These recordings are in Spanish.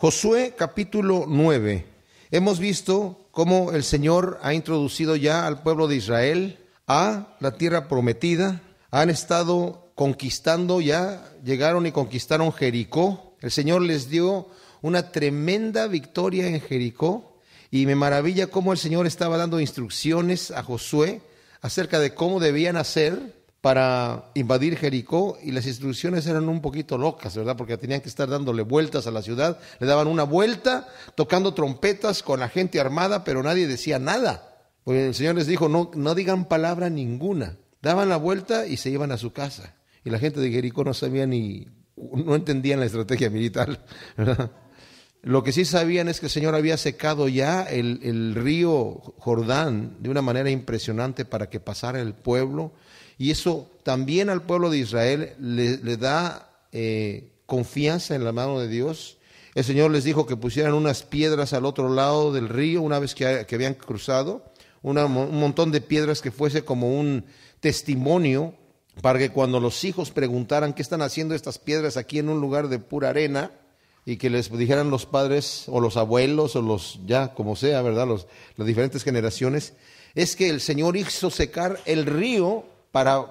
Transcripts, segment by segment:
Josué capítulo 9. Hemos visto cómo el Señor ha introducido ya al pueblo de Israel a la tierra prometida. Han estado conquistando ya, llegaron y conquistaron Jericó. El Señor les dio una tremenda victoria en Jericó y me maravilla cómo el Señor estaba dando instrucciones a Josué acerca de cómo debían hacer para invadir Jericó y las instrucciones eran un poquito locas, ¿verdad? Porque tenían que estar dándole vueltas a la ciudad. Le daban una vuelta, tocando trompetas con la gente armada, pero nadie decía nada. Porque el Señor les dijo, no, no digan palabra ninguna. Daban la vuelta y se iban a su casa. Y la gente de Jericó no sabía ni, no entendían la estrategia militar, ¿verdad? Lo que sí sabían es que el Señor había secado ya el, el río Jordán de una manera impresionante para que pasara el pueblo y eso también al pueblo de Israel le, da eh, confianza en la mano de Dios. El Señor les dijo que pusieran unas piedras al otro lado del río una vez que, habían cruzado, un montón de piedras que fuese como un testimonio para que cuando los hijos preguntaran qué están haciendo estas piedras aquí en un lugar de pura arena, y que les dijeran los padres o los abuelos o los ya como sea, ¿verdad? Los, las diferentes generaciones, es que el Señor hizo secar el río para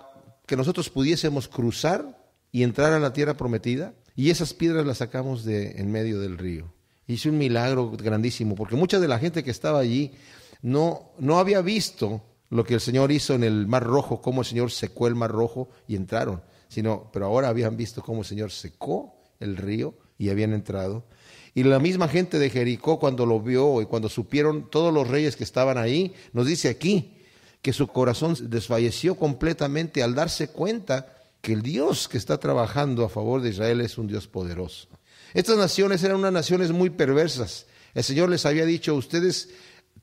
que nosotros pudiésemos cruzar y entrar a la tierra prometida. Y esas piedras las sacamos de en medio del río. Hizo un milagro grandísimo, porque mucha de la gente que estaba allí no, no había visto lo que el Señor hizo en el Mar Rojo, cómo el Señor secó el Mar Rojo y entraron, sino, pero ahora habían visto cómo el Señor secó el río y habían entrado. Y la misma gente de Jericó cuando lo vio y cuando supieron todos los reyes que estaban ahí, nos dice aquí, que su corazón desfalleció completamente al darse cuenta que el Dios que está trabajando a favor de Israel es un Dios poderoso. Estas naciones eran unas naciones muy perversas. El Señor les había dicho, ustedes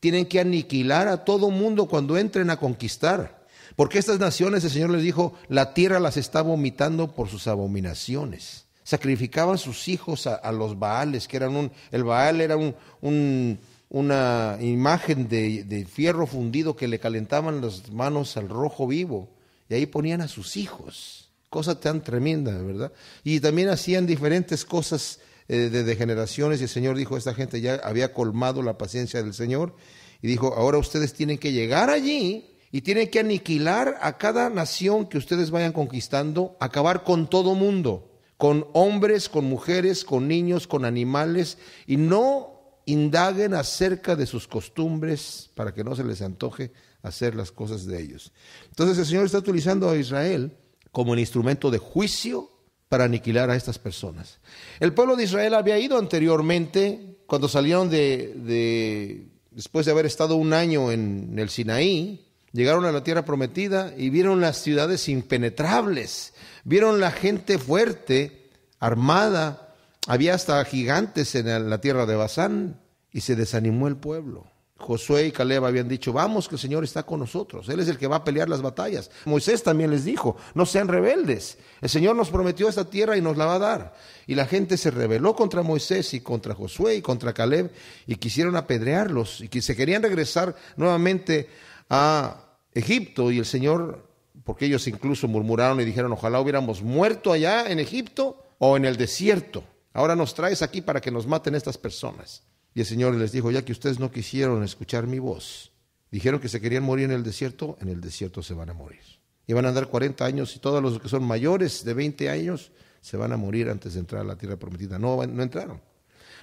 tienen que aniquilar a todo mundo cuando entren a conquistar. Porque estas naciones, el Señor les dijo, la tierra las está vomitando por sus abominaciones. Sacrificaban sus hijos a, los Baales, que eran un, el Baal era un, un una imagen de, fierro fundido que le calentaban las manos al rojo vivo y ahí ponían a sus hijos. Cosa tan tremenda, ¿verdad? Y también hacían diferentes cosas eh, de degeneraciones y el Señor dijo, esta gente ya había colmado la paciencia del Señor y dijo, ahora ustedes tienen que llegar allí y tienen que aniquilar a cada nación que ustedes vayan conquistando, acabar con todo mundo, con hombres, con mujeres, con niños, con animales, y no indaguen acerca de sus costumbres para que no se les antoje hacer las cosas de ellos. Entonces el Señor está utilizando a Israel como un instrumento de juicio para aniquilar a estas personas. El pueblo de Israel había ido anteriormente, cuando salieron de, después de haber estado un año en el Sinaí, llegaron a la tierra prometida y vieron las ciudades impenetrables, vieron la gente fuerte, armada, había hasta gigantes en la tierra de Basán y se desanimó el pueblo. Josué y Caleb habían dicho, vamos que el Señor está con nosotros, Él es el que va a pelear las batallas. Moisés también les dijo, no sean rebeldes, el Señor nos prometió esta tierra y nos la va a dar. Y la gente se rebeló contra Moisés y contra Josué y contra Caleb y quisieron apedrearlos y que se querían regresar nuevamente a Egipto y el Señor, porque ellos incluso murmuraron y dijeron, ojalá hubiéramos muerto allá en Egipto o en el desierto. Ahora nos traes aquí para que nos maten estas personas. Y el Señor les dijo, ya que ustedes no quisieron escuchar mi voz, dijeron que se querían morir en el desierto, en el desierto se van a morir. Y van a andar 40 años y todos los que son mayores de 20 años se van a morir antes de entrar a la tierra prometida. No, no entraron.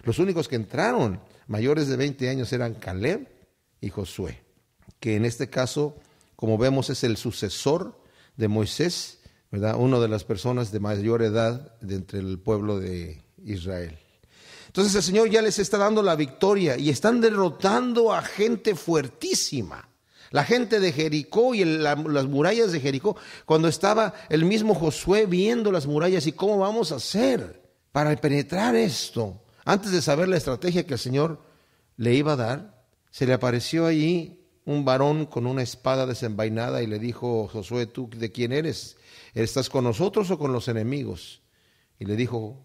Los únicos que entraron mayores de 20 años eran Caleb y Josué, que en este caso, como vemos, es el sucesor de Moisés, ¿verdad? Una de las personas de mayor edad de entre el pueblo de Israel. Entonces el Señor ya les está dando la victoria y están derrotando a gente fuertísima. La gente de Jericó y las murallas de Jericó, cuando estaba el mismo Josué viendo las murallas y cómo vamos a hacer para penetrar esto, antes de saber la estrategia que el Señor le iba a dar, se le apareció allí un varón con una espada desenvainada y le dijo, Josué, ¿tú de quién eres? ¿Estás con nosotros o con los enemigos? Y le dijo,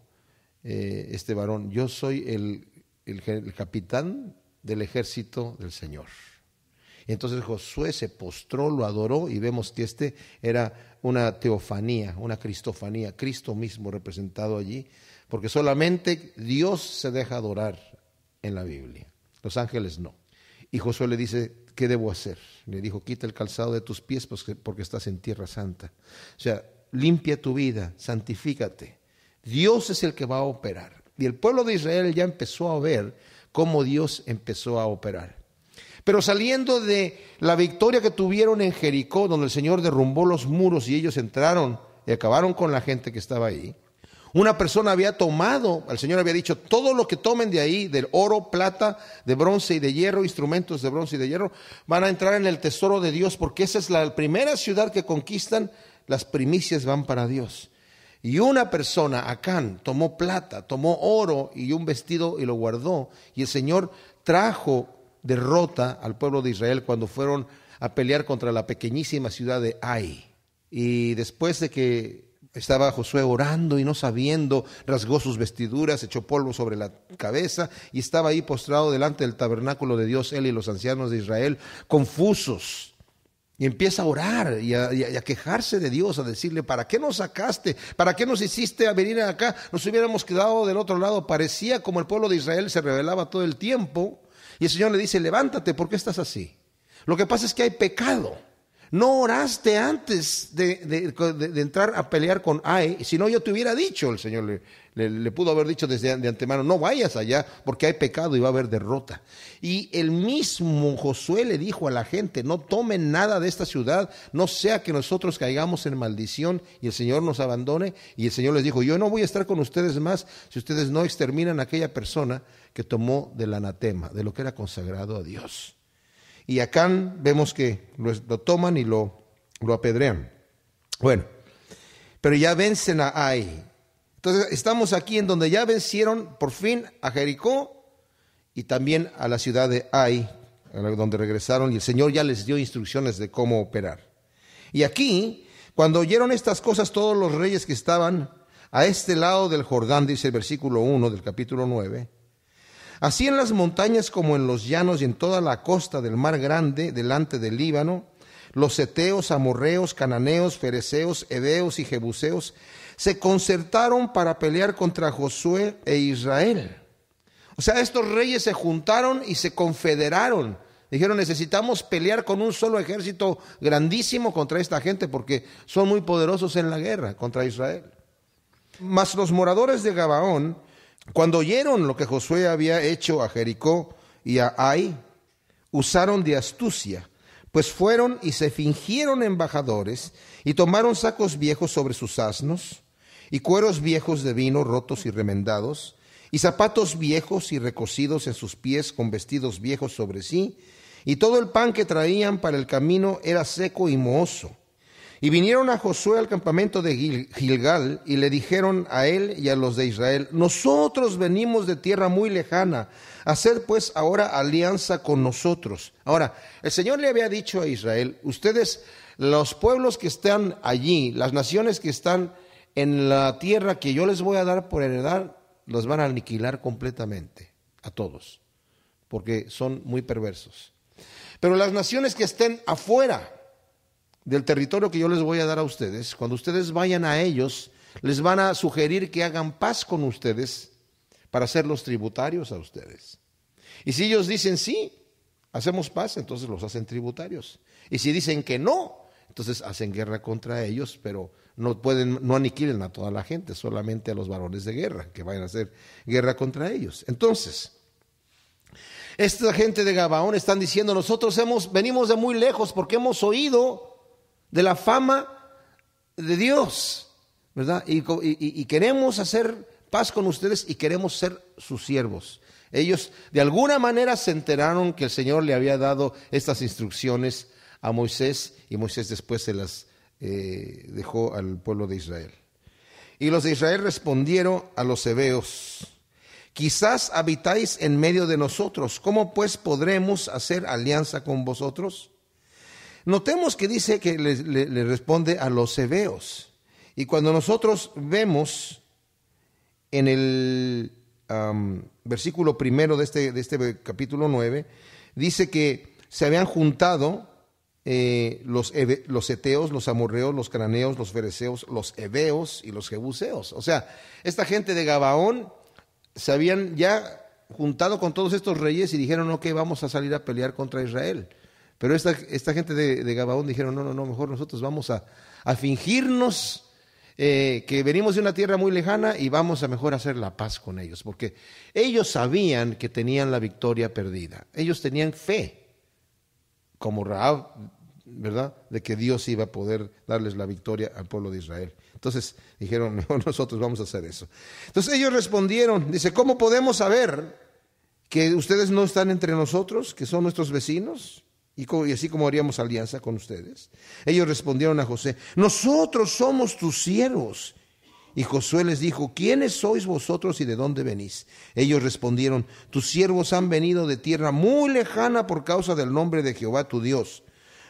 eh, este varón, yo soy el, el, capitán del ejército del Señor. Entonces Josué se postró, lo adoró y vemos que este era una teofanía, una cristofanía, Cristo mismo representado allí porque solamente Dios se deja adorar en la Biblia, los ángeles no. Y Josué le dice, ¿qué debo hacer? Le dijo, quita el calzado de tus pies pues, porque estás en tierra santa. O sea, limpia tu vida, santifícate. Dios es el que va a operar. Y el pueblo de Israel ya empezó a ver cómo Dios empezó a operar. Pero saliendo de la victoria que tuvieron en Jericó, donde el Señor derrumbó los muros y ellos entraron y acabaron con la gente que estaba ahí, una persona había tomado, el Señor había dicho, todo lo que tomen de ahí, del oro, plata, de bronce y de hierro, instrumentos de bronce y de hierro, van a entrar en el tesoro de Dios, porque esa es la primera ciudad que conquistan, las primicias van para Dios. Y una persona, Acán, tomó plata, tomó oro y un vestido y lo guardó. Y el Señor trajo derrota al pueblo de Israel cuando fueron a pelear contra la pequeñísima ciudad de Ai. Y después de que estaba Josué orando y no sabiendo, rasgó sus vestiduras, echó polvo sobre la cabeza y estaba ahí postrado delante del tabernáculo de Dios, él y los ancianos de Israel, confusos. Y empieza a orar y a, quejarse de Dios, a decirle, ¿para qué nos sacaste? ¿Para qué nos hiciste a venir acá? Nos hubiéramos quedado del otro lado. Parecía como el pueblo de Israel se rebelaba todo el tiempo. Y el Señor le dice, levántate, ¿por qué estás así? Lo que pasa es que hay pecado. No oraste antes de, entrar a pelear con Ai, si no yo te hubiera dicho, el Señor le, pudo haber dicho desde de antemano, no vayas allá porque hay pecado y va a haber derrota. Y el mismo Josué le dijo a la gente, no tomen nada de esta ciudad, no sea que nosotros caigamos en maldición y el Señor nos abandone. Y el Señor les dijo, yo no voy a estar con ustedes más si ustedes no exterminan a aquella persona que tomó del anatema, de lo que era consagrado a Dios. Y acá vemos que lo, toman y lo, lo apedrean. Bueno, pero ya vencen a Ai. Entonces estamos aquí en donde ya vencieron por fin a Jericó y también a la ciudad de Ai, donde regresaron y el Señor ya les dio instrucciones de cómo operar. Y aquí, cuando oyeron estas cosas todos los reyes que estaban a este lado del Jordán, dice el versículo 1 del capítulo 9, Así en las montañas como en los llanos y en toda la costa del mar grande, delante del Líbano, los seteos, amorreos, cananeos, fereceos, edeos y jebuseos se concertaron para pelear contra Josué e Israel. O sea, estos reyes se juntaron y se confederaron. Dijeron, necesitamos pelear con un solo ejército grandísimo contra esta gente porque son muy poderosos en la guerra contra Israel. Mas los moradores de Gabaón cuando oyeron lo que Josué había hecho a Jericó y a Ai, usaron de astucia, pues fueron y se fingieron embajadores y tomaron sacos viejos sobre sus asnos y cueros viejos de vino rotos y remendados y zapatos viejos y recocidos en sus pies con vestidos viejos sobre sí. Y todo el pan que traían para el camino era seco y mohoso y vinieron a Josué al campamento de Gilgal y le dijeron a él y a los de Israel, nosotros venimos de tierra muy lejana, haced pues ahora alianza con nosotros. Ahora, el Señor le había dicho a Israel, ustedes, los pueblos que están allí, las naciones que están en la tierra que yo les voy a dar por heredar, los van a aniquilar completamente, a todos, porque son muy perversos. Pero las naciones que estén afuera, del territorio que yo les voy a dar a ustedes, cuando ustedes vayan a ellos, les van a sugerir que hagan paz con ustedes para hacerlos tributarios a ustedes. Y si ellos dicen sí, hacemos paz, entonces los hacen tributarios. Y si dicen que no, entonces hacen guerra contra ellos, pero no pueden, no aniquilen a toda la gente, solamente a los varones de guerra, que vayan a hacer guerra contra ellos. Entonces, esta gente de Gabaón están diciendo, nosotros hemos, venimos de muy lejos porque hemos oído de la fama de Dios, ¿verdad? Y, queremos hacer paz con ustedes y queremos ser sus siervos. Ellos de alguna manera se enteraron que el Señor le había dado estas instrucciones a Moisés y Moisés después se las eh, dejó al pueblo de Israel. Y los de Israel respondieron a los hebeos, quizás habitáis en medio de nosotros, ¿cómo pues podremos hacer alianza con vosotros? Notemos que dice que le, responde a los hebeos. Y cuando nosotros vemos en el versículo primero de este, de este capítulo 9, dice que se habían juntado eh, los, los eteos, los amorreos, los cananeos, los fereceos, los heveos y los jebuseos. O sea, esta gente de Gabaón se habían ya juntado con todos estos reyes y dijeron, ok, vamos a salir a pelear contra Israel. Pero esta, esta gente de, Gabaón dijeron, no, no, no, mejor nosotros vamos a, fingirnos eh, que venimos de una tierra muy lejana y vamos a mejor hacer la paz con ellos, porque ellos sabían que tenían la victoria perdida, ellos tenían fe, como Raab ¿verdad? De que Dios iba a poder darles la victoria al pueblo de Israel. Entonces dijeron, mejor nosotros vamos a hacer eso. Entonces ellos respondieron, dice, ¿cómo podemos saber que ustedes no están entre nosotros, que son nuestros vecinos? Y, así como haríamos alianza con ustedes. Ellos respondieron a José, nosotros somos tus siervos. Y Josué les dijo, ¿quiénes sois vosotros y de dónde venís? Ellos respondieron, tus siervos han venido de tierra muy lejana por causa del nombre de Jehová tu Dios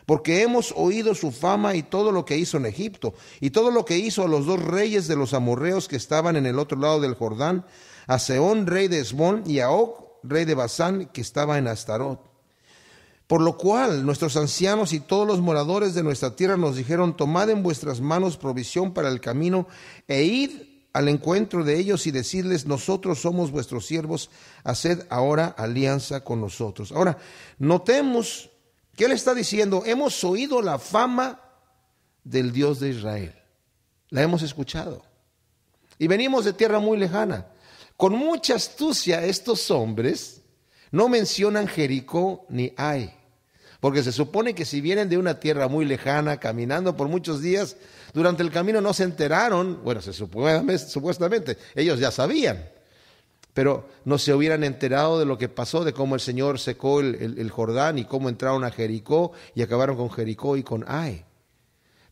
porque hemos oído su fama y todo lo que hizo en Egipto, y todo lo que hizo a los dos reyes de los amorreos que estaban en el otro lado del Jordán, a Seón, rey de Esbón, y a Og, rey de Basán, que estaba en Astarot. Por lo cual nuestros ancianos y todos los moradores de nuestra tierra nos dijeron, tomad en vuestras manos provisión para el camino e id al encuentro de ellos y decirles, nosotros somos vuestros siervos, haced ahora alianza con nosotros. Ahora, notemos ¿Qué le está diciendo? Hemos oído la fama del Dios de Israel. La hemos escuchado. Y venimos de tierra muy lejana. Con mucha astucia estos hombres no mencionan Jericó ni Ai. Porque se supone que si vienen de una tierra muy lejana, caminando por muchos días, durante el camino no se enteraron, bueno, se supuestamente, ellos ya sabían, pero no se hubieran enterado de lo que pasó, de cómo el Señor secó el, Jordán y cómo entraron a Jericó y acabaron con Jericó y con Ai.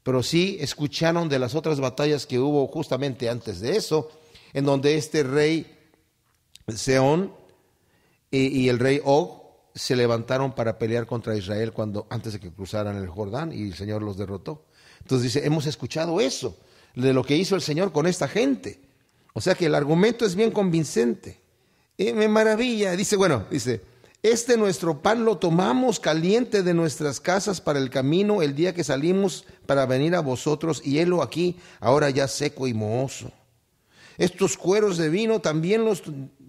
Pero sí escucharon de las otras batallas que hubo justamente antes de eso, en donde este rey Seón y, el rey Og se levantaron para pelear contra Israel cuando antes de que cruzaran el Jordán y el Señor los derrotó. Entonces dice, hemos escuchado eso, de lo que hizo el Señor con esta gente. O sea que el argumento es bien convincente. Me maravilla. Dice, bueno, dice, este nuestro pan lo tomamos caliente de nuestras casas para el camino el día que salimos para venir a vosotros y helo aquí, ahora ya seco y mohoso. Estos cueros de vino también los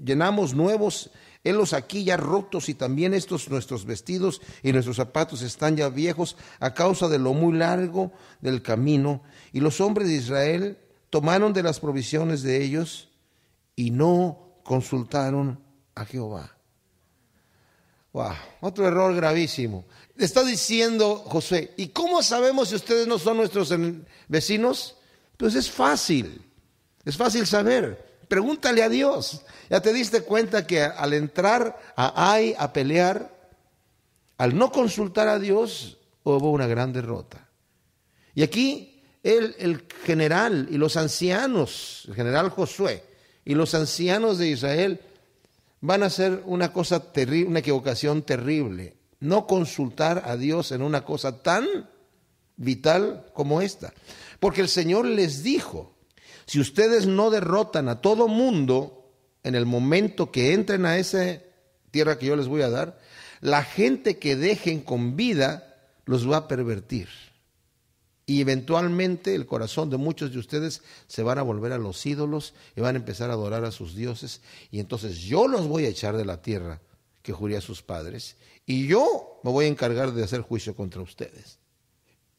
llenamos nuevos, helos aquí ya rotos y también estos nuestros vestidos y nuestros zapatos están ya viejos a causa de lo muy largo del camino. Y los hombres de Israel tomaron de las provisiones de ellos y no consultaron a Jehová. Wow, otro error gravísimo. Está diciendo José, ¿y cómo sabemos si ustedes no son nuestros vecinos? Pues es fácil, es fácil saber. Pregúntale a Dios. Ya te diste cuenta que al entrar a Ai a pelear, al no consultar a Dios, hubo una gran derrota. Y aquí el general y los ancianos, el general Josué y los ancianos de Israel van a hacer una cosa terrible, una equivocación terrible. No consultar a Dios en una cosa tan vital como esta. Porque el Señor les dijo, si ustedes no derrotan a todo mundo en el momento que entren a esa tierra que yo les voy a dar, la gente que dejen con vida los va a pervertir. Y eventualmente el corazón de muchos de ustedes se van a volver a los ídolos y van a empezar a adorar a sus dioses. Y entonces yo los voy a echar de la tierra que juré a sus padres. Y yo me voy a encargar de hacer juicio contra ustedes.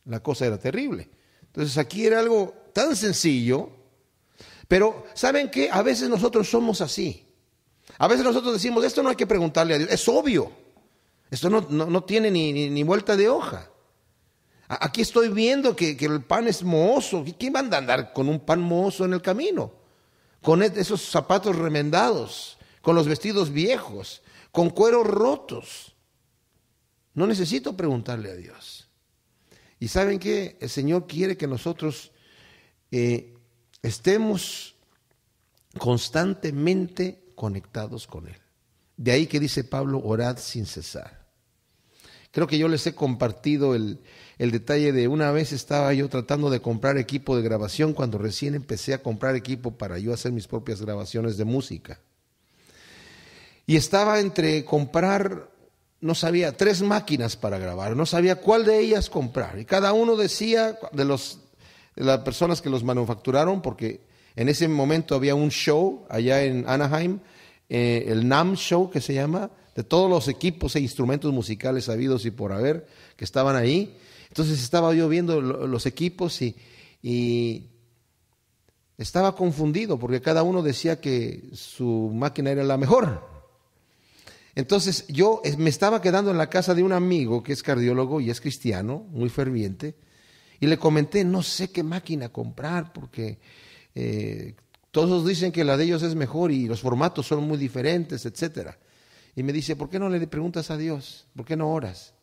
La cosa era terrible. Entonces aquí era algo tan sencillo. Pero ¿saben qué? A veces nosotros somos así. A veces nosotros decimos, esto no hay que preguntarle a Dios. Es obvio. Esto no, no, tiene ni, ni vuelta de hoja. Aquí estoy viendo que, el pan es mohoso. ¿Quién va a andar con un pan mohoso en el camino? Con esos zapatos remendados, con los vestidos viejos, con cueros rotos. No necesito preguntarle a Dios. Y saben que el Señor quiere que nosotros eh, estemos constantemente conectados con Él. De ahí que dice Pablo, orad sin cesar. Creo que yo les he compartido el, el detalle de una vez estaba yo tratando de comprar equipo de grabación cuando recién empecé a comprar equipo para yo hacer mis propias grabaciones de música. Y estaba entre comprar no sabía, tres máquinas para grabar, no sabía cuál de ellas comprar. Y cada uno decía, de, los, las personas que los manufacturaron, porque en ese momento había un show allá en Anaheim, eh, el NAM Show que se llama, de todos los equipos e instrumentos musicales habidos y por haber que estaban ahí. Entonces estaba yo viendo los equipos y, y estaba confundido porque cada uno decía que su máquina era la mejor. Entonces yo me estaba quedando en la casa de un amigo que es cardiólogo y es cristiano, muy ferviente, y le comenté, no sé qué máquina comprar porque eh, todos dicen que la de ellos es mejor y los formatos son muy diferentes, etcétera. Y me dice, ¿por qué no le preguntas a Dios? ¿Por qué no oras?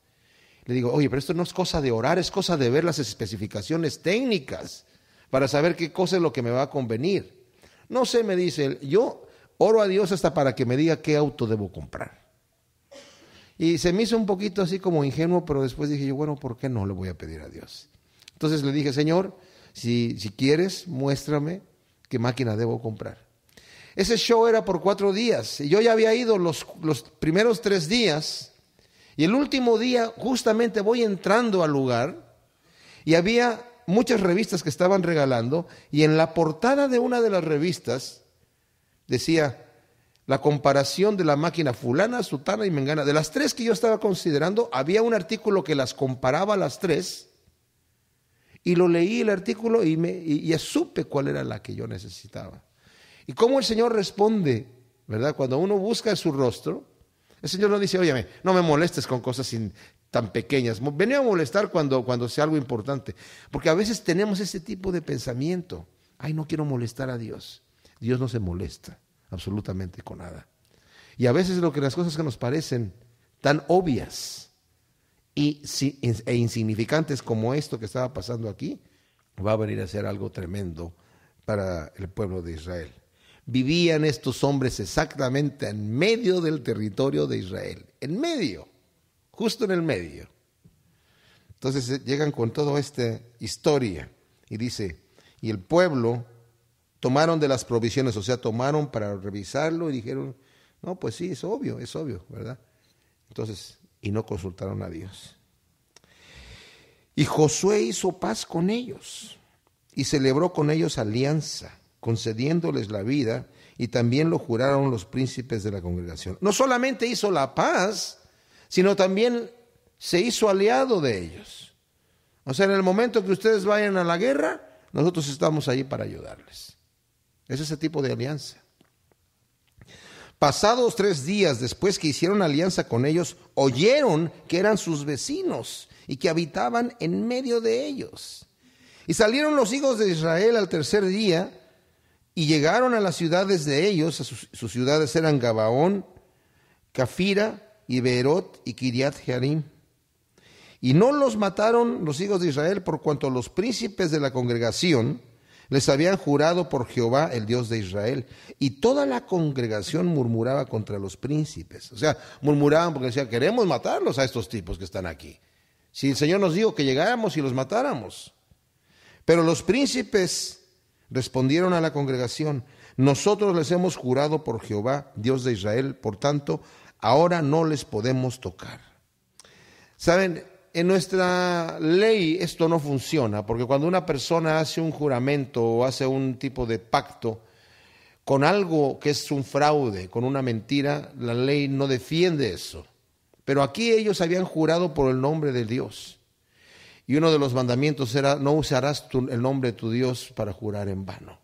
Le digo, oye, pero esto no es cosa de orar, es cosa de ver las especificaciones técnicas para saber qué cosa es lo que me va a convenir. No sé, me dice yo oro a Dios hasta para que me diga qué auto debo comprar. Y se me hizo un poquito así como ingenuo, pero después dije yo, bueno, ¿por qué no le voy a pedir a Dios? Entonces le dije, Señor, si, si quieres, muéstrame qué máquina debo comprar. Ese show era por cuatro días y yo ya había ido los, los primeros tres días y el último día justamente voy entrando al lugar y había muchas revistas que estaban regalando y en la portada de una de las revistas decía la comparación de la máquina fulana, sutana y mengana. De las tres que yo estaba considerando, había un artículo que las comparaba a las tres. Y lo leí el artículo y, me, y supe cuál era la que yo necesitaba. Y cómo el Señor responde, ¿verdad? Cuando uno busca su rostro, el Señor no dice, óyeme, no me molestes con cosas tan pequeñas. Venía a molestar cuando, cuando sea algo importante. Porque a veces tenemos ese tipo de pensamiento. Ay, no quiero molestar a Dios. Dios no se molesta absolutamente con nada. Y a veces lo que las cosas que nos parecen tan obvias y, e insignificantes como esto que estaba pasando aquí, va a venir a ser algo tremendo para el pueblo de Israel. Vivían estos hombres exactamente en medio del territorio de Israel, en medio, justo en el medio. Entonces eh, llegan con toda esta historia y dice, y el pueblo tomaron de las provisiones, o sea, tomaron para revisarlo y dijeron, no, pues sí, es obvio, es obvio, ¿verdad? Entonces, y no consultaron a Dios. Y Josué hizo paz con ellos y celebró con ellos alianza, concediéndoles la vida, y también lo juraron los príncipes de la congregación. No solamente hizo la paz, sino también se hizo aliado de ellos. O sea, en el momento que ustedes vayan a la guerra, nosotros estamos ahí para ayudarles. Es ese tipo de alianza. Pasados tres días después que hicieron alianza con ellos, oyeron que eran sus vecinos y que habitaban en medio de ellos. Y salieron los hijos de Israel al tercer día y llegaron a las ciudades de ellos, sus, ciudades eran Gabaón, Cafira, y y Kiriat Jearim. Y no los mataron los hijos de Israel por cuanto los príncipes de la congregación, les habían jurado por Jehová, el Dios de Israel. Y toda la congregación murmuraba contra los príncipes. O sea, murmuraban porque decían, queremos matarlos a estos tipos que están aquí. Si el Señor nos dijo que llegáramos y los matáramos. Pero los príncipes respondieron a la congregación, nosotros les hemos jurado por Jehová, Dios de Israel, por tanto, ahora no les podemos tocar. Saben, en nuestra ley esto no funciona, porque cuando una persona hace un juramento o hace un tipo de pacto con algo que es un fraude, con una mentira, la ley no defiende eso. Pero aquí ellos habían jurado por el nombre de Dios. Y uno de los mandamientos era, no usarás el nombre de tu Dios para jurar en vano,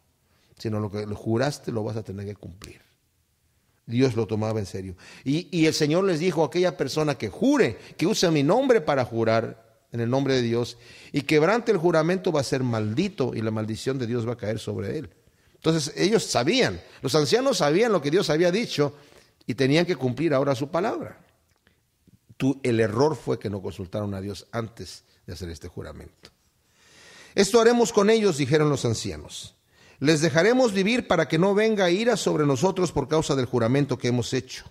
sino lo que juraste lo vas a tener que cumplir. Dios lo tomaba en serio. Y, el Señor les dijo a aquella persona que jure, que use mi nombre para jurar en el nombre de Dios y quebrante el juramento va a ser maldito y la maldición de Dios va a caer sobre él. Entonces ellos sabían, los ancianos sabían lo que Dios había dicho y tenían que cumplir ahora su palabra. El error fue que no consultaron a Dios antes de hacer este juramento. Esto haremos con ellos, dijeron los ancianos. Les dejaremos vivir para que no venga ira sobre nosotros por causa del juramento que hemos hecho.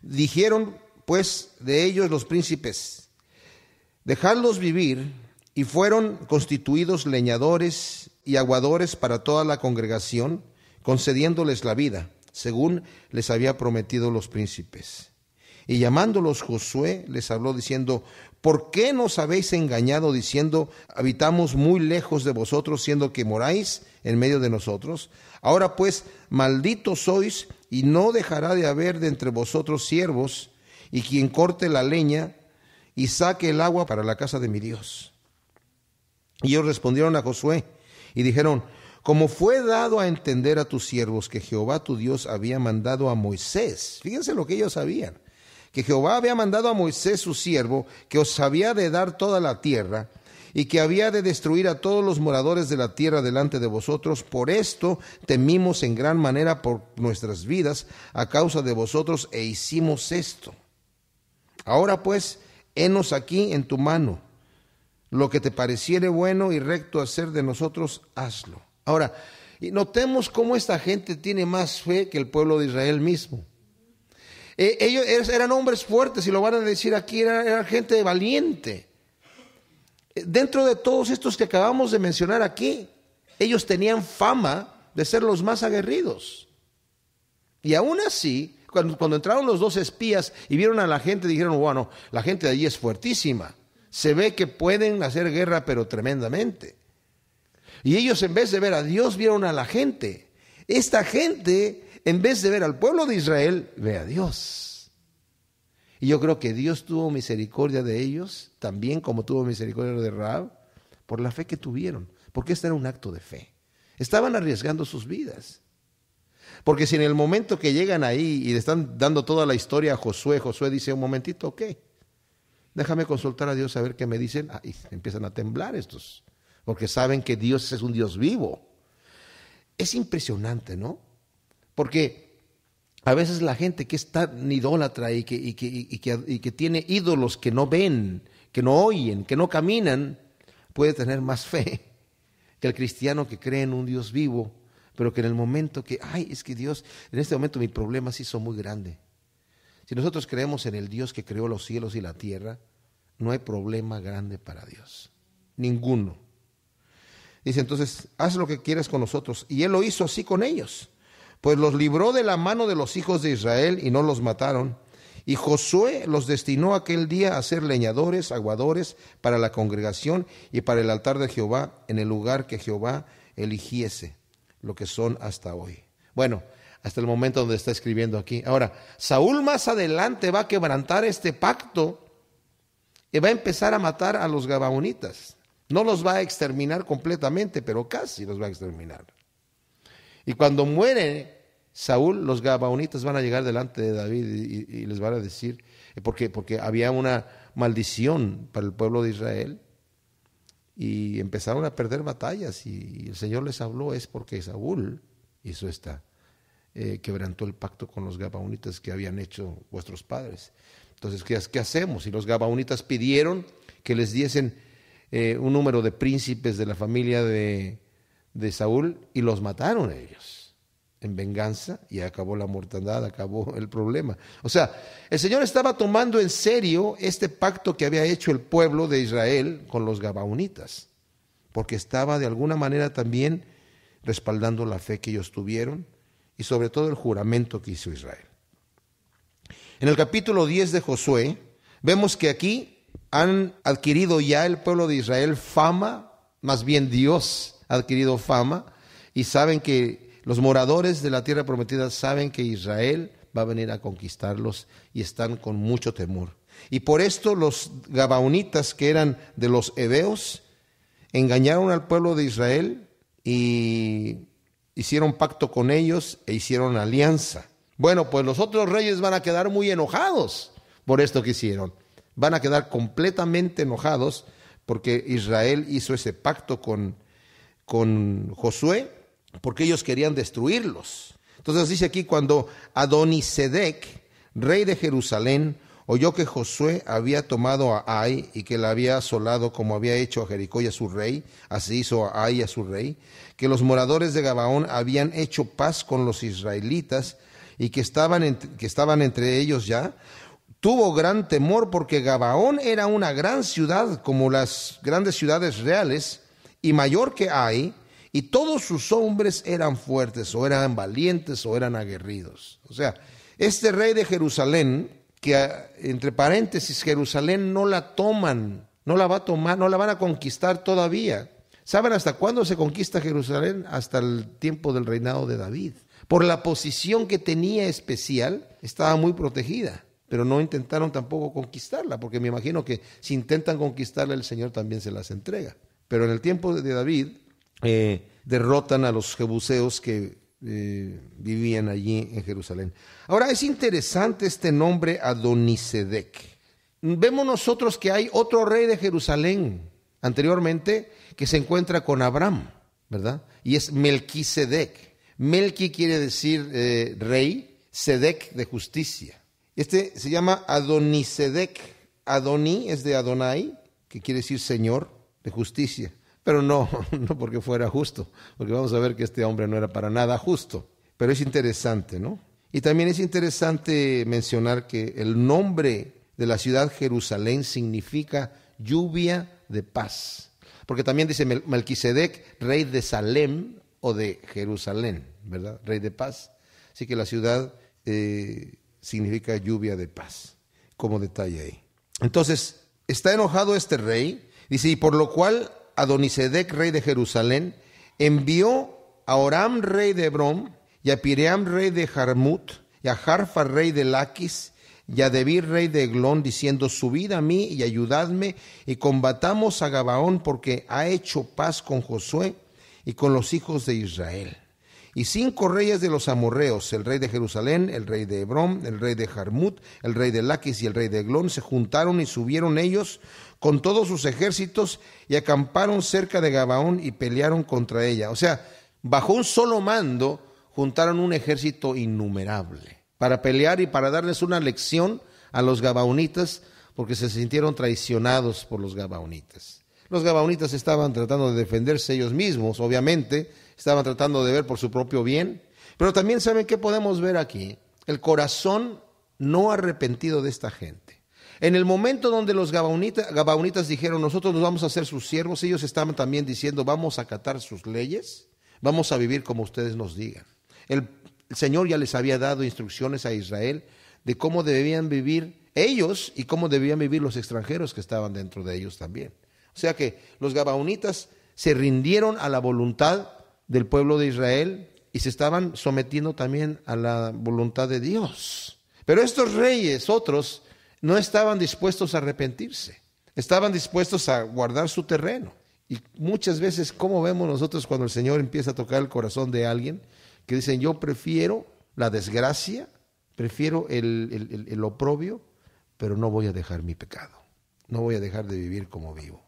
Dijeron pues de ellos los príncipes, dejadlos vivir, y fueron constituidos leñadores y aguadores para toda la congregación, concediéndoles la vida, según les había prometido los príncipes. Y llamándolos Josué les habló diciendo, ¿por qué nos habéis engañado diciendo, habitamos muy lejos de vosotros, siendo que moráis en medio de nosotros? Ahora pues, malditos sois, y no dejará de haber de entre vosotros siervos, y quien corte la leña y saque el agua para la casa de mi Dios. Y ellos respondieron a Josué y dijeron, como fue dado a entender a tus siervos que Jehová tu Dios había mandado a Moisés, fíjense lo que ellos sabían, que Jehová había mandado a Moisés su siervo, que os había de dar toda la tierra, y que había de destruir a todos los moradores de la tierra delante de vosotros. Por esto temimos en gran manera por nuestras vidas a causa de vosotros e hicimos esto. Ahora pues, henos aquí en tu mano. Lo que te pareciere bueno y recto hacer de nosotros, hazlo. Ahora, notemos cómo esta gente tiene más fe que el pueblo de Israel mismo. Eh, ellos eran hombres fuertes y lo van a decir aquí, era, gente valiente. Dentro de todos estos que acabamos de mencionar aquí, ellos tenían fama de ser los más aguerridos. Y aún así, cuando, cuando, entraron los dos espías y vieron a la gente, dijeron, bueno, la gente de allí es fuertísima. Se ve que pueden hacer guerra, pero tremendamente. Y ellos en vez de ver a Dios, vieron a la gente. Esta gente en vez de ver al pueblo de Israel, ve a Dios. Y yo creo que Dios tuvo misericordia de ellos, también como tuvo misericordia de Raab, por la fe que tuvieron, porque este era un acto de fe. Estaban arriesgando sus vidas. Porque si en el momento que llegan ahí y le están dando toda la historia a Josué, Josué dice un momentito, ok, déjame consultar a Dios a ver qué me dicen. Ah, y empiezan a temblar estos, porque saben que Dios es un Dios vivo. Es impresionante, ¿no? Porque a veces la gente que es tan idólatra y que, que, que, tiene ídolos que no ven, que no oyen, que no caminan, puede tener más fe que el cristiano que cree en un Dios vivo, pero que en el momento que, ay, es que Dios, en este momento mi problema sí son muy grande. Si nosotros creemos en el Dios que creó los cielos y la tierra, no hay problema grande para Dios. Ninguno. Dice entonces, haz lo que quieras con nosotros. Y Él lo hizo así con ellos pues los libró de la mano de los hijos de Israel y no los mataron. Y Josué los destinó aquel día a ser leñadores, aguadores para la congregación y para el altar de Jehová en el lugar que Jehová eligiese, lo que son hasta hoy. Bueno, hasta el momento donde está escribiendo aquí. Ahora, Saúl más adelante va a quebrantar este pacto y va a empezar a matar a los gabaonitas. No los va a exterminar completamente, pero casi los va a exterminar. Y cuando muere Saúl, los gabaonitas van a llegar delante de David y, les van a decir, eh, porque, porque había una maldición para el pueblo de Israel y empezaron a perder batallas y, el Señor les habló, es porque Saúl hizo esta, eh, quebrantó el pacto con los gabaonitas que habían hecho vuestros padres. Entonces, ¿qué, hacemos? Y los gabaonitas pidieron que les diesen eh, un número de príncipes de la familia de, de Saúl y los mataron ellos en venganza y acabó la mortandad, acabó el problema. O sea, el Señor estaba tomando en serio este pacto que había hecho el pueblo de Israel con los gabaonitas, porque estaba de alguna manera también respaldando la fe que ellos tuvieron y sobre todo el juramento que hizo Israel. En el capítulo 10 de Josué, vemos que aquí han adquirido ya el pueblo de Israel fama, más bien Dios adquirido fama y saben que los moradores de la tierra prometida saben que Israel va a venir a conquistarlos y están con mucho temor. Y por esto los gabaonitas que eran de los hebeos engañaron al pueblo de Israel y hicieron pacto con ellos e hicieron alianza. Bueno, pues los otros reyes van a quedar muy enojados por esto que hicieron. Van a quedar completamente enojados porque Israel hizo ese pacto con con Josué porque ellos querían destruirlos. Entonces dice aquí cuando Adonisedec, rey de Jerusalén, oyó que Josué había tomado a Ai y que la había asolado como había hecho a Jericó y a su rey, así hizo a Ai y a su rey, que los moradores de Gabaón habían hecho paz con los israelitas y que estaban, que estaban entre ellos ya, tuvo gran temor porque Gabaón era una gran ciudad como las grandes ciudades reales y mayor que hay, y todos sus hombres eran fuertes, o eran valientes, o eran aguerridos. O sea, este rey de Jerusalén que entre paréntesis Jerusalén no la toman, no la va a tomar, no la van a conquistar todavía. ¿Saben hasta cuándo se conquista Jerusalén? Hasta el tiempo del reinado de David. Por la posición que tenía especial, estaba muy protegida, pero no intentaron tampoco conquistarla, porque me imagino que si intentan conquistarla, el Señor también se las entrega. Pero en el tiempo de David, eh, derrotan a los jebuseos que eh, vivían allí en Jerusalén. Ahora es interesante este nombre Adonisedec. Vemos nosotros que hay otro rey de Jerusalén anteriormente que se encuentra con Abraham, ¿verdad? Y es Melquisedec. Melqui quiere decir eh, rey, Sedec de justicia. Este se llama Adonisedec. Adoní es de Adonai, que quiere decir señor de justicia. Pero no, no porque fuera justo, porque vamos a ver que este hombre no era para nada justo. Pero es interesante, ¿no? Y también es interesante mencionar que el nombre de la ciudad Jerusalén significa lluvia de paz. Porque también dice Melquisedec, rey de Salem o de Jerusalén, ¿verdad? Rey de paz. Así que la ciudad eh, significa lluvia de paz, como detalle ahí. Entonces, está enojado este rey, dice, y por lo cual Adonisedec, rey de Jerusalén, envió a Oram, rey de Hebrón, y a Piream, rey de Jarmut, y a Jarfa, rey de Laquis, y a Debir, rey de Eglón, diciendo, subid a mí y ayudadme, y combatamos a Gabaón, porque ha hecho paz con Josué y con los hijos de Israel. Y cinco reyes de los amorreos, el rey de Jerusalén, el rey de Hebrón, el rey de Jarmut, el rey de Laquis y el rey de Eglón, se juntaron y subieron ellos con todos sus ejércitos y acamparon cerca de Gabaón y pelearon contra ella. O sea, bajo un solo mando juntaron un ejército innumerable para pelear y para darles una lección a los gabaonitas porque se sintieron traicionados por los gabaonitas. Los gabaonitas estaban tratando de defenderse ellos mismos, obviamente, estaban tratando de ver por su propio bien, pero también saben qué podemos ver aquí, el corazón no arrepentido de esta gente. En el momento donde los gabaonitas, dijeron, nosotros nos vamos a hacer sus siervos, ellos estaban también diciendo, vamos a acatar sus leyes, vamos a vivir como ustedes nos digan. El, el Señor ya les había dado instrucciones a Israel de cómo debían vivir ellos y cómo debían vivir los extranjeros que estaban dentro de ellos también. O sea que los gabaonitas se rindieron a la voluntad del pueblo de Israel y se estaban sometiendo también a la voluntad de Dios. Pero estos reyes, otros, no estaban dispuestos a arrepentirse, estaban dispuestos a guardar su terreno. Y muchas veces, ¿cómo vemos nosotros cuando el Señor empieza a tocar el corazón de alguien? Que dicen, yo prefiero la desgracia, prefiero el, el oprobio, pero no voy a dejar mi pecado, no voy a dejar de vivir como vivo.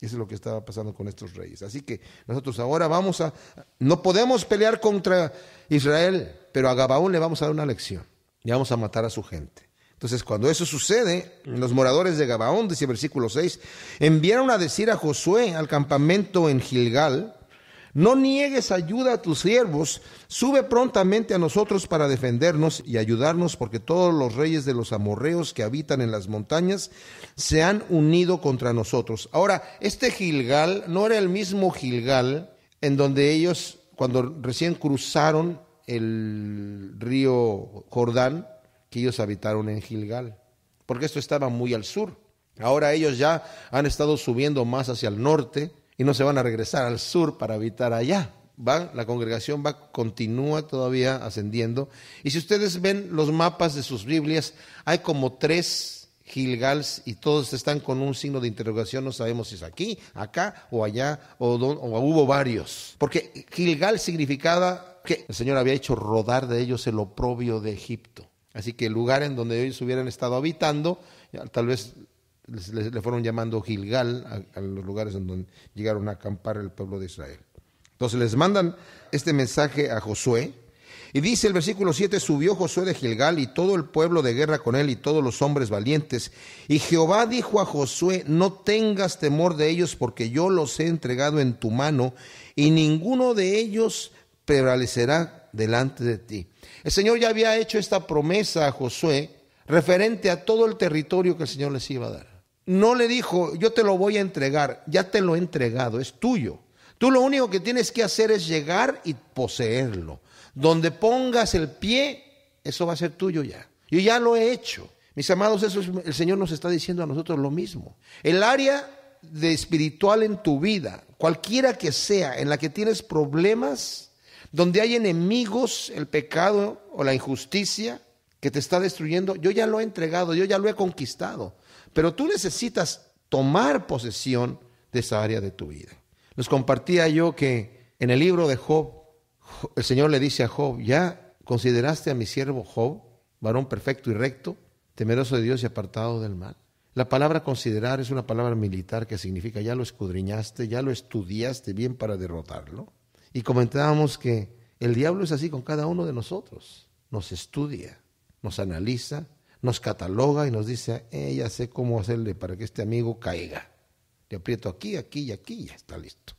Eso es lo que estaba pasando con estos reyes. Así que nosotros ahora vamos a, no podemos pelear contra Israel, pero a Gabaón le vamos a dar una lección y vamos a matar a su gente. Entonces, cuando eso sucede, los moradores de Gabaón, dice versículo 6, enviaron a decir a Josué al campamento en Gilgal, no niegues ayuda a tus siervos, sube prontamente a nosotros para defendernos y ayudarnos, porque todos los reyes de los amorreos que habitan en las montañas se han unido contra nosotros. Ahora, este Gilgal no era el mismo Gilgal en donde ellos, cuando recién cruzaron el río Jordán, que ellos habitaron en Gilgal, porque esto estaba muy al sur. Ahora ellos ya han estado subiendo más hacia el norte y no se van a regresar al sur para habitar allá. Van, la congregación va, continúa todavía ascendiendo. Y si ustedes ven los mapas de sus Biblias, hay como tres Gilgals y todos están con un signo de interrogación. No sabemos si es aquí, acá o allá, o, o hubo varios. Porque Gilgal significaba que el Señor había hecho rodar de ellos el oprobio de Egipto. Así que el lugar en donde ellos hubieran estado habitando, tal vez le fueron llamando Gilgal a, los lugares en donde llegaron a acampar el pueblo de Israel. Entonces les mandan este mensaje a Josué. Y dice el versículo 7, subió Josué de Gilgal y todo el pueblo de guerra con él y todos los hombres valientes. Y Jehová dijo a Josué, no tengas temor de ellos porque yo los he entregado en tu mano y ninguno de ellos prevalecerá delante de ti. El Señor ya había hecho esta promesa a Josué referente a todo el territorio que el Señor les iba a dar. No le dijo, yo te lo voy a entregar, ya te lo he entregado, es tuyo. Tú lo único que tienes que hacer es llegar y poseerlo. Donde pongas el pie, eso va a ser tuyo ya. Yo ya lo he hecho. Mis amados, el Señor nos está diciendo a nosotros lo mismo. El área de espiritual en tu vida, cualquiera que sea, en la que tienes problemas, donde hay enemigos, el pecado o la injusticia que te está destruyendo, yo ya lo he entregado, yo ya lo he conquistado. Pero tú necesitas tomar posesión de esa área de tu vida. Les compartía yo que en el libro de Job, el Señor le dice a Job, ¿ya consideraste a mi siervo Job, varón perfecto y recto, temeroso de Dios y apartado del mal? La palabra considerar es una palabra militar que significa ya lo escudriñaste, ya lo estudiaste bien para derrotarlo. Y comentábamos que el diablo es así con cada uno de nosotros. Nos estudia, nos analiza, nos cataloga y nos dice, eh, ya sé cómo hacerle para que este amigo caiga. Le aprieto aquí, aquí y aquí ya está listo.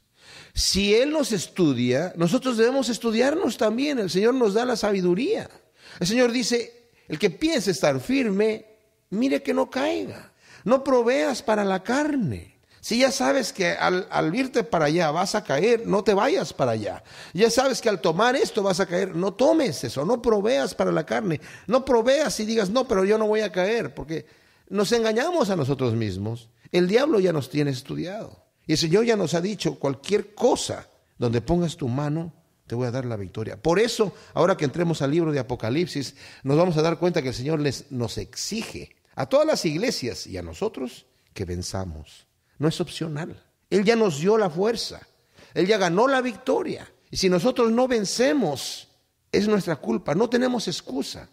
Si Él nos estudia, nosotros debemos estudiarnos también. El Señor nos da la sabiduría. El Señor dice, el que piense estar firme, mire que no caiga. No proveas para la carne. Si ya sabes que al, al, irte para allá vas a caer, no te vayas para allá. Ya sabes que al tomar esto vas a caer, no tomes eso, no proveas para la carne. No proveas y digas, no, pero yo no voy a caer, porque nos engañamos a nosotros mismos. El diablo ya nos tiene estudiado. Y el Señor ya nos ha dicho, cualquier cosa donde pongas tu mano, te voy a dar la victoria. Por eso, ahora que entremos al libro de Apocalipsis, nos vamos a dar cuenta que el Señor les, nos exige a todas las iglesias y a nosotros que venzamos. No es opcional. Él ya nos dio la fuerza. Él ya ganó la victoria. Y si nosotros no vencemos, es nuestra culpa. No tenemos excusa.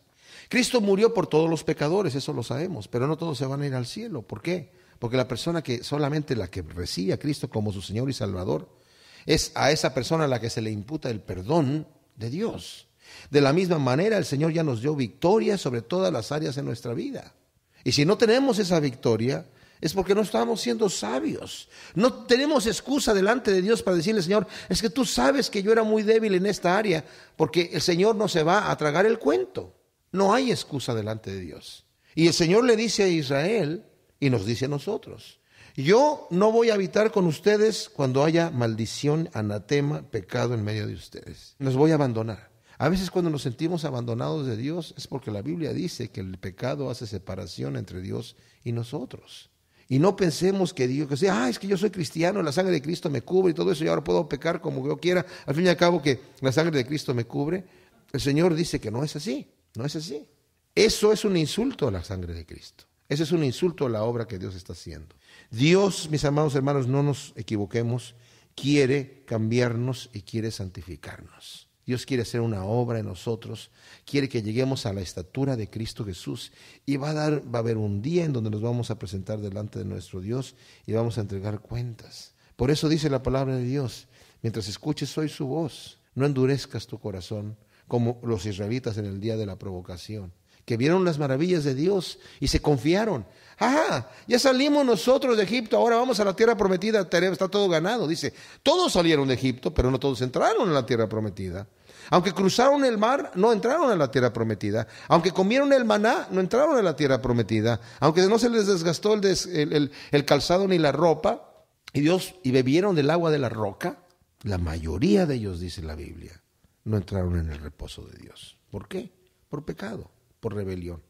Cristo murió por todos los pecadores, eso lo sabemos, pero no todos se van a ir al cielo. ¿Por qué? Porque la persona que solamente la que recibe a Cristo como su Señor y Salvador, es a esa persona a la que se le imputa el perdón de Dios. De la misma manera, el Señor ya nos dio victoria sobre todas las áreas de nuestra vida. Y si no tenemos esa victoria, es porque no estamos siendo sabios. No tenemos excusa delante de Dios para decirle, Señor, es que tú sabes que yo era muy débil en esta área, porque el Señor no se va a tragar el cuento. No hay excusa delante de Dios. Y el Señor le dice a Israel, y nos dice a nosotros. Yo no voy a habitar con ustedes cuando haya maldición, anatema, pecado en medio de ustedes. Los voy a abandonar. A veces cuando nos sentimos abandonados de Dios es porque la Biblia dice que el pecado hace separación entre Dios y nosotros. Y no pensemos que Dios, que sea, ah, es que yo soy cristiano, la sangre de Cristo me cubre y todo eso, y ahora puedo pecar como yo quiera. Al fin y al cabo que la sangre de Cristo me cubre. El Señor dice que no es así, no es así. Eso es un insulto a la sangre de Cristo. Ese es un insulto a la obra que Dios está haciendo. Dios, mis amados hermanos, no nos equivoquemos, quiere cambiarnos y quiere santificarnos. Dios quiere hacer una obra en nosotros, quiere que lleguemos a la estatura de Cristo Jesús y va a dar va a haber un día en donde nos vamos a presentar delante de nuestro Dios y vamos a entregar cuentas. Por eso dice la palabra de Dios, mientras escuches hoy su voz, no endurezcas tu corazón como los israelitas en el día de la provocación que vieron las maravillas de Dios y se confiaron. Ajá, ya salimos nosotros de Egipto, ahora vamos a la tierra prometida, está todo ganado. Dice, todos salieron de Egipto, pero no todos entraron en la tierra prometida. Aunque cruzaron el mar, no entraron en la tierra prometida. Aunque comieron el maná, no entraron en la tierra prometida. Aunque no se les desgastó el, el calzado ni la ropa, y Dios, y bebieron del agua de la roca, la mayoría de ellos, dice la Biblia, no entraron en el reposo de Dios. ¿Por qué? Por pecado por rebelión.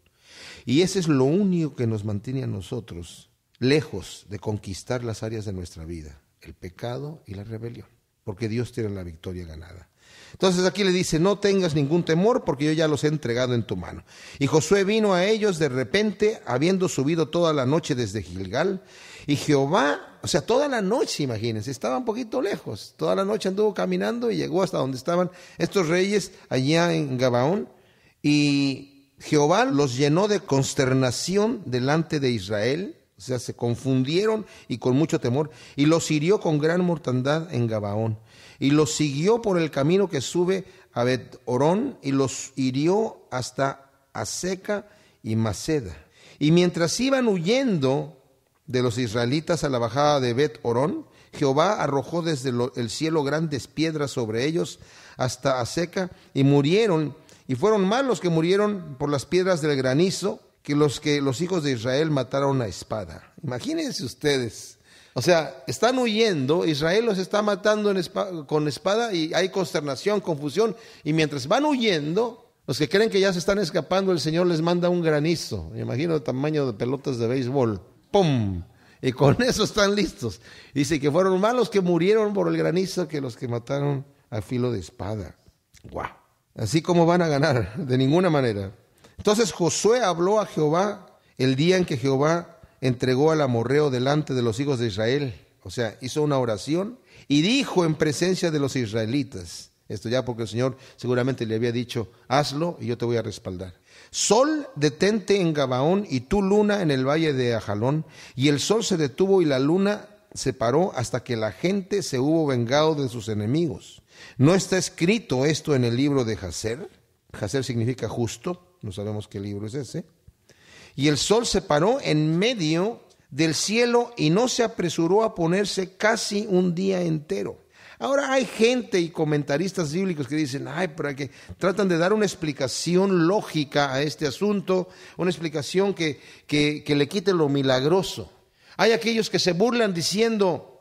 Y ese es lo único que nos mantiene a nosotros lejos de conquistar las áreas de nuestra vida, el pecado y la rebelión, porque Dios tiene la victoria ganada. Entonces aquí le dice, no tengas ningún temor porque yo ya los he entregado en tu mano. Y Josué vino a ellos de repente, habiendo subido toda la noche desde Gilgal, y Jehová, o sea, toda la noche, imagínense, estaba un poquito lejos, toda la noche anduvo caminando y llegó hasta donde estaban estos reyes allá en Gabaón, y Jehová los llenó de consternación delante de Israel, o sea, se confundieron y con mucho temor, y los hirió con gran mortandad en Gabaón, y los siguió por el camino que sube a Bet Orón, y los hirió hasta Aseca y Maceda. Y mientras iban huyendo de los israelitas a la bajada de Bet Orón, Jehová arrojó desde el cielo grandes piedras sobre ellos hasta Aseca, y murieron y fueron más los que murieron por las piedras del granizo que los que los hijos de Israel mataron a espada. Imagínense ustedes. O sea, están huyendo, Israel los está matando con espada y hay consternación, confusión. Y mientras van huyendo, Los que creen que ya se están escapando, el Señor les manda un granizo, me imagino el tamaño de pelotas de béisbol. ¡Pum! Y con eso están listos. Dice que fueron más los que murieron por el granizo que los que mataron a filo de espada. ¡Guau! Así como van a ganar, de ninguna manera. Entonces Josué habló a Jehová el día en que Jehová entregó al amorreo delante de los hijos de Israel. O sea, hizo una oración y dijo en presencia de los israelitas, esto ya porque el Señor seguramente le había dicho, hazlo y yo te voy a respaldar. Sol, detente en Gabaón y tú luna en el valle de Ajalón. Y el sol se detuvo y la luna se paró hasta que la gente se hubo vengado de sus enemigos. ¿No está escrito esto en el libro de Jacer? Jacer significa justo, no sabemos qué libro es ese. Y el sol se paró en medio del cielo y no se apresuró a ponerse casi un día entero. Ahora hay gente y comentaristas bíblicos que dicen, ay, para que tratan de dar una explicación lógica a este asunto, una explicación que, que, le quite lo milagroso. Hay aquellos que se burlan diciendo,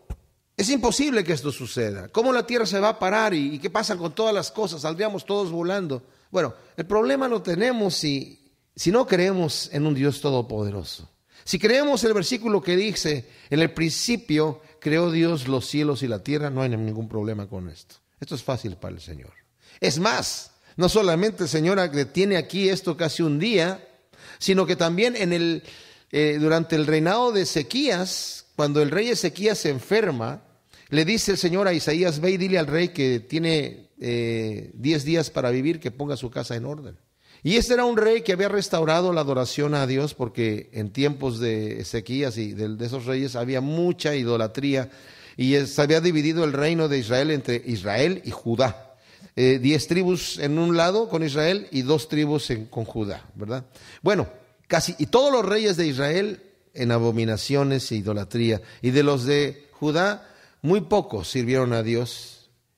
es imposible que esto suceda. ¿Cómo la tierra se va a parar y, qué pasa con todas las cosas? Saldríamos todos volando. Bueno, el problema lo tenemos si, si no creemos en un Dios todopoderoso. Si creemos el versículo que dice, en el principio creó Dios los cielos y la tierra, no hay ningún problema con esto. Esto es fácil para el Señor. Es más, no solamente el Señor detiene aquí esto casi un día, sino que también eh, durante el reinado de Ezequías, cuando el rey Ezequías se enferma, le dice el Señor a Isaías, ve y dile al rey que tiene eh, diez días para vivir, que ponga su casa en orden. Y este era un rey que había restaurado la adoración a Dios porque en tiempos de Ezequías y de, esos reyes había mucha idolatría y se había dividido el reino de Israel entre Israel y Judá. Eh, diez tribus en un lado con Israel y dos tribus con Judá, ¿verdad? Bueno, casi, y todos los reyes de Israel en abominaciones e idolatría, y de los de Judá, muy pocos sirvieron a Dios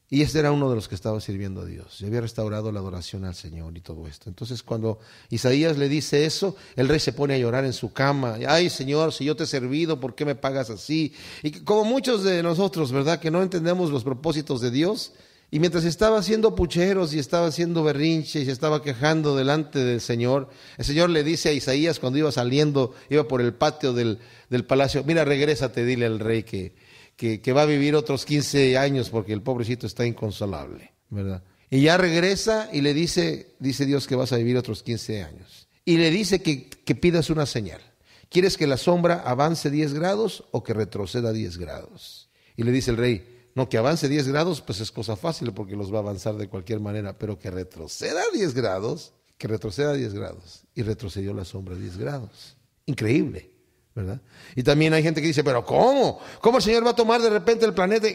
y este era uno de los que estaba sirviendo a Dios. Y había restaurado la adoración al Señor y todo esto. Entonces cuando Isaías le dice eso, el rey se pone a llorar en su cama. Ay Señor, si yo te he servido, ¿por qué me pagas así? Y como muchos de nosotros, ¿verdad? Que no entendemos los propósitos de Dios. Y mientras estaba haciendo pucheros y estaba haciendo berrinche y estaba quejando delante del Señor, el Señor le dice a Isaías cuando iba saliendo, iba por el patio del, del palacio, mira, regrésate, dile al rey que, que, va a vivir otros 15 años porque el pobrecito está inconsolable, ¿verdad? Y ya regresa y le dice, dice Dios que vas a vivir otros 15 años. Y le dice que, que pidas una señal. ¿Quieres que la sombra avance 10 grados o que retroceda 10 grados? Y le dice el rey, no, que avance 10 grados, pues es cosa fácil porque los va a avanzar de cualquier manera, pero que retroceda 10 grados, que retroceda 10 grados. Y retrocedió la sombra 10 grados. Increíble. ¿verdad? Y también hay gente que dice, pero ¿cómo? ¿Cómo el Señor va a tomar de repente el planeta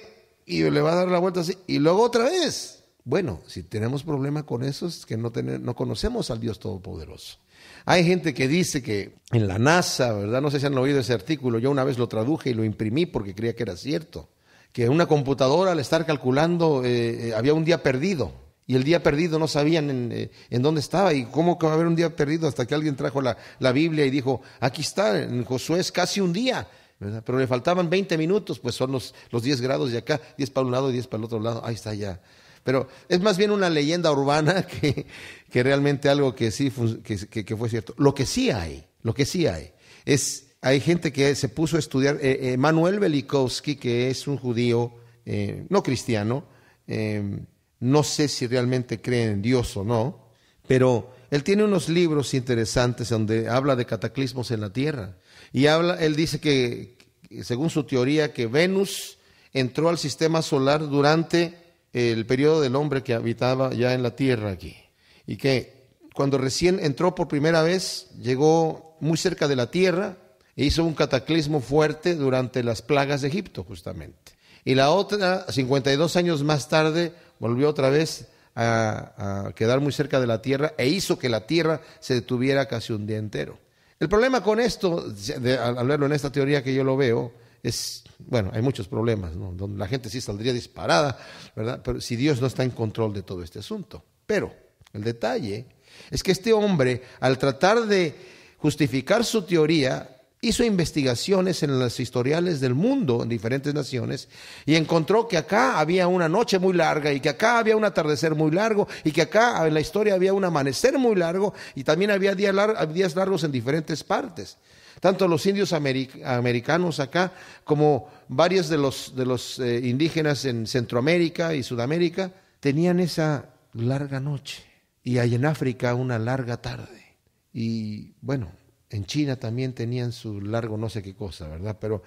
y le va a dar la vuelta así? Y luego otra vez. Bueno, si tenemos problema con eso es que no, no conocemos al Dios Todopoderoso. Hay gente que dice que en la NASA, ¿verdad? No sé si han oído ese artículo, yo una vez lo traduje y lo imprimí porque creía que era cierto, que una computadora al estar calculando eh, eh, había un día perdido y el día perdido no sabían eh, en, dónde estaba y cómo va a haber un día perdido hasta que alguien trajo la, Biblia y dijo, aquí está, en Josué es casi un día, pero le faltaban 20 minutos, pues son los, los 10 grados de acá, 10 para un lado y 10 para el otro lado, ahí está ya. Pero es más bien una leyenda urbana que, que realmente algo que sí que, que, fue cierto. Lo que sí hay, lo que sí hay, es, hay gente que se puso a estudiar, eh, eh, Manuel Belikowski, que es un judío no cristiano, no sé si realmente cree en Dios o no, pero él tiene unos libros interesantes donde habla de cataclismos en la Tierra. Y habla, él dice que, según su teoría, que Venus entró al sistema solar durante el periodo del hombre que habitaba ya en la Tierra aquí. Y que cuando recién entró por primera vez, llegó muy cerca de la Tierra hizo un cataclismo fuerte durante las plagas de Egipto, justamente. Y la otra, 52 años más tarde, volvió otra vez a, quedar muy cerca de la tierra e hizo que la tierra se detuviera casi un día entero. El problema con esto, al verlo en esta teoría que yo lo veo, es, bueno, hay muchos problemas, donde la gente sí saldría disparada, ¿verdad? Pero si Dios no está en control de todo este asunto. Pero el detalle es que este hombre, al tratar de justificar su teoría, hizo investigaciones en los historiales del mundo, en diferentes naciones, y encontró que acá había una noche muy larga, y que acá había un atardecer muy largo, y que acá en la historia había un amanecer muy largo, y también había días, largos en diferentes partes. Tanto los indios americanos acá como varios de los, de los eh, indígenas en Centroamérica y Sudamérica tenían esa larga noche. Y hay en África una larga tarde. Y bueno, en China también tenían su largo no sé qué cosa, ¿verdad? Pero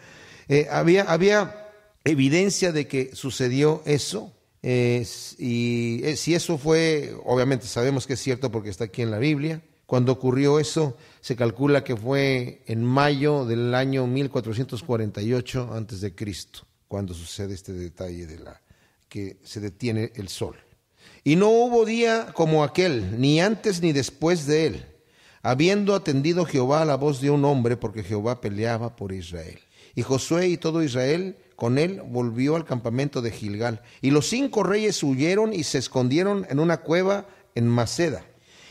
eh, había, había evidencia de que sucedió eso. y eh, si eso fue, obviamente sabemos que es cierto porque está aquí en la Biblia. Cuando ocurrió eso, se calcula que fue en mayo del año 1448 antes de Cristo, cuando sucede este detalle de la que se detiene el sol. Y no hubo día como aquel, ni antes ni después de él habiendo atendido Jehová a la voz de un hombre, porque Jehová peleaba por Israel. Y Josué y todo Israel con él volvió al campamento de Gilgal. Y los cinco reyes huyeron y se escondieron en una cueva en Maceda.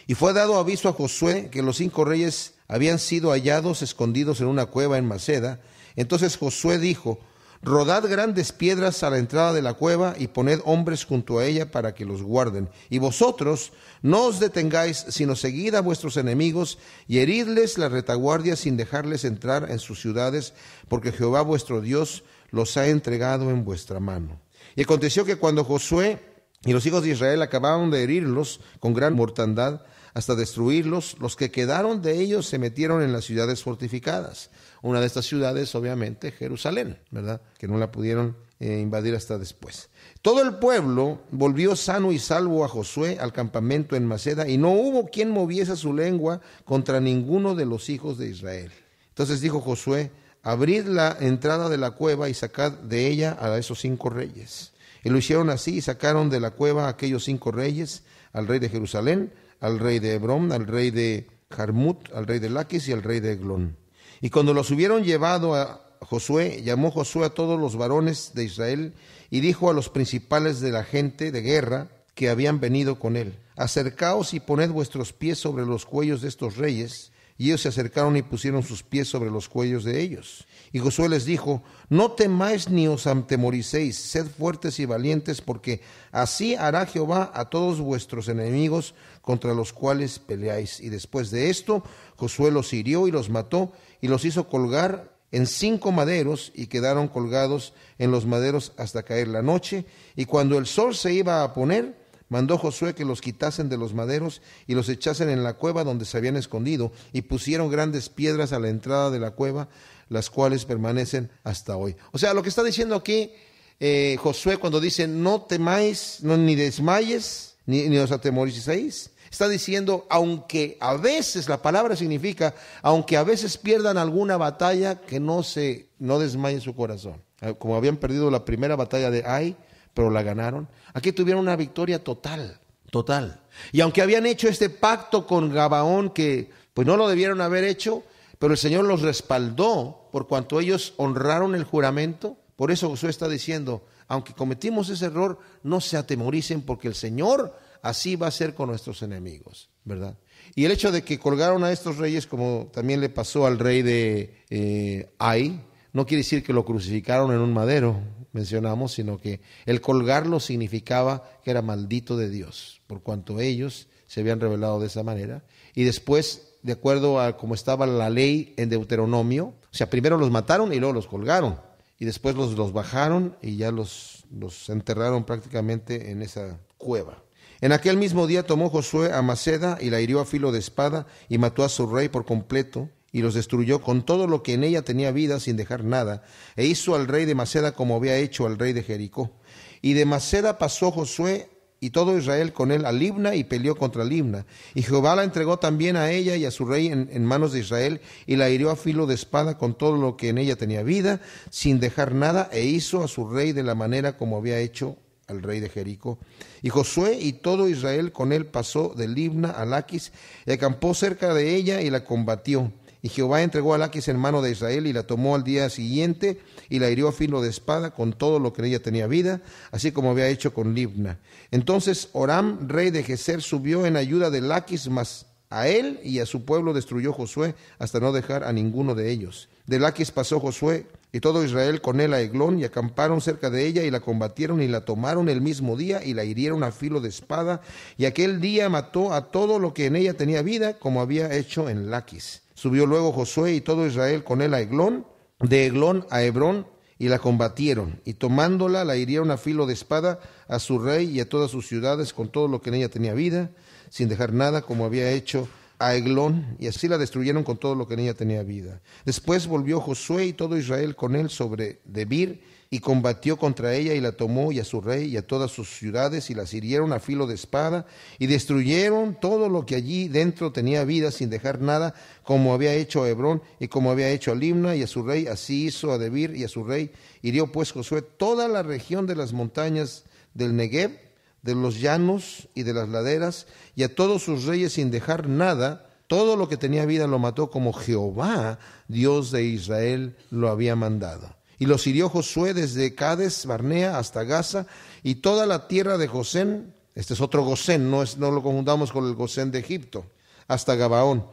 Y fue dado aviso a Josué que los cinco reyes habían sido hallados escondidos en una cueva en Maceda. Entonces Josué dijo, Rodad grandes piedras a la entrada de la cueva y poned hombres junto a ella para que los guarden. Y vosotros no os detengáis, sino seguid a vuestros enemigos y heridles la retaguardia sin dejarles entrar en sus ciudades, porque Jehová vuestro Dios los ha entregado en vuestra mano. Y aconteció que cuando Josué y los hijos de Israel acababan de herirlos con gran mortandad, hasta destruirlos, los que quedaron de ellos se metieron en las ciudades fortificadas una de estas ciudades, obviamente, Jerusalén, ¿verdad? Que no la pudieron eh, invadir hasta después. Todo el pueblo volvió sano y salvo a Josué al campamento en Maceda y no hubo quien moviese su lengua contra ninguno de los hijos de Israel. Entonces dijo Josué, abrid la entrada de la cueva y sacad de ella a esos cinco reyes. Y lo hicieron así y sacaron de la cueva a aquellos cinco reyes, al rey de Jerusalén, al rey de Hebrón, al rey de Jarmut, al rey de Laquis y al rey de Eglón. Y cuando los hubieron llevado a Josué, llamó Josué a todos los varones de Israel y dijo a los principales de la gente de guerra que habían venido con él, acercaos y poned vuestros pies sobre los cuellos de estos reyes. Y ellos se acercaron y pusieron sus pies sobre los cuellos de ellos. Y Josué les dijo, no temáis ni os atemoricéis, sed fuertes y valientes, porque así hará Jehová a todos vuestros enemigos contra los cuales peleáis. Y después de esto, Josué los hirió y los mató, y los hizo colgar en cinco maderos y quedaron colgados en los maderos hasta caer la noche. Y cuando el sol se iba a poner, mandó Josué que los quitasen de los maderos y los echasen en la cueva donde se habían escondido, y pusieron grandes piedras a la entrada de la cueva, las cuales permanecen hasta hoy. O sea, lo que está diciendo aquí eh, Josué cuando dice, no temáis, no, ni desmayes, ni, ni os atemoricéis, Está diciendo, aunque a veces, la palabra significa, aunque a veces pierdan alguna batalla, que no se, no desmayen su corazón. Ah, como habían perdido la primera batalla de Ai, pero la ganaron. Aquí tuvieron una victoria total, total. Y aunque habían hecho este pacto con Gabaón, que pues no lo debieron haber hecho, pero el Señor los respaldó por cuanto ellos honraron el juramento. Por eso Josué está diciendo, aunque cometimos ese error, no se atemoricen porque el Señor así va a ser con nuestros enemigos, ¿verdad? Y el hecho de que colgaron a estos reyes, como también le pasó al rey de eh, Ai, no quiere decir que lo crucificaron en un madero, mencionamos, sino que el colgarlo significaba que era maldito de Dios, por cuanto ellos se habían revelado de esa manera. Y después, de acuerdo a cómo estaba la ley en Deuteronomio, o sea, primero los mataron y luego los colgaron. Y después los, los bajaron y ya los, los enterraron prácticamente en esa cueva. En aquel mismo día tomó Josué a Maceda y la hirió a filo de espada y mató a su rey por completo y los destruyó con todo lo que en ella tenía vida sin dejar nada, e hizo al rey de Maceda como había hecho al rey de Jericó. Y de Maceda pasó Josué y todo Israel con él a Libna y peleó contra Libna. Y Jehová la entregó también a ella y a su rey en, en, manos de Israel y la hirió a filo de espada con todo lo que en ella tenía vida, sin dejar nada, e hizo a su rey de la manera como había hecho al rey de Jericó. Y Josué y todo Israel con él pasó de Libna a Laquis y acampó cerca de ella y la combatió. Y Jehová entregó a Laquis en mano de Israel y la tomó al día siguiente y la hirió a filo de espada con todo lo que en ella tenía vida, así como había hecho con Libna. Entonces Oram, rey de Geser, subió en ayuda de Laquis, mas A él y a su pueblo destruyó Josué hasta no dejar a ninguno de ellos. De Laquis pasó Josué y todo Israel con él a Eglón y acamparon cerca de ella y la combatieron y la tomaron el mismo día y la hirieron a filo de espada y aquel día mató a todo lo que en ella tenía vida como había hecho en Laquis. Subió luego Josué y todo Israel con él a Eglón, de Eglón a Hebrón y la combatieron, y tomándola la hirieron a filo de espada a su rey y a todas sus ciudades con todo lo que en ella tenía vida, sin dejar nada como había hecho a Eglón, y así la destruyeron con todo lo que en ella tenía vida. Después volvió Josué y todo Israel con él sobre Debir, y combatió contra ella y la tomó y a su rey y a todas sus ciudades y las hirieron a filo de espada y destruyeron todo lo que allí dentro tenía vida sin dejar nada como había hecho a Hebrón y como había hecho a Limna y a su rey, así hizo a Debir y a su rey. Hirió pues Josué toda la región de las montañas del Negev, de los llanos y de las laderas y a todos sus reyes sin dejar nada. Todo lo que tenía vida lo mató como Jehová, Dios de Israel, lo había mandado. Y los hirió Josué desde Cades, Barnea, hasta Gaza, y toda la tierra de Gosén, este es otro Gosén, no, es, no lo confundamos con el Gosén de Egipto, hasta Gabaón.